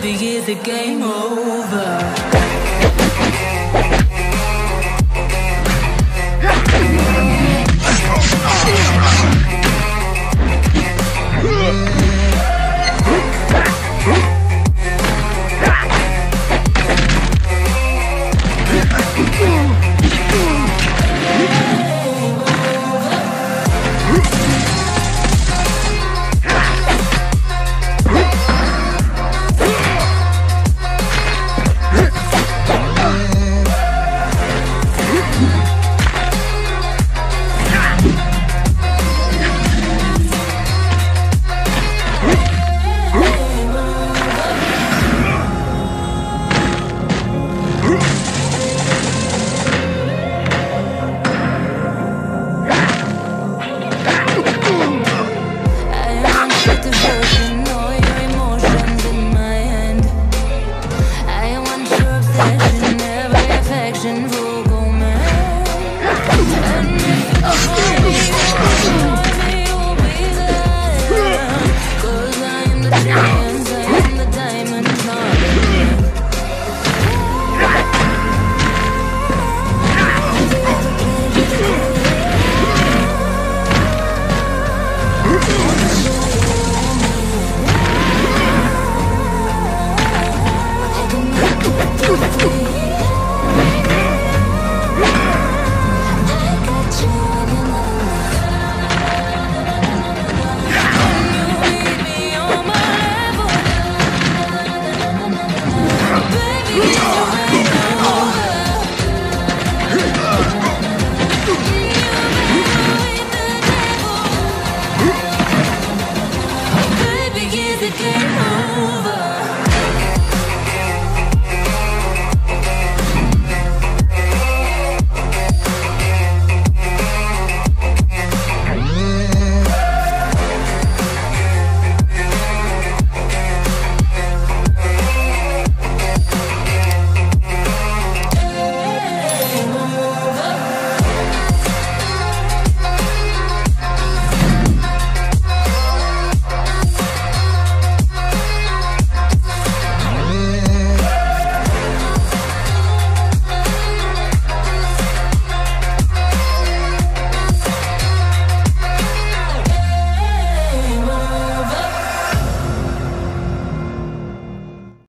Baby, is it game over?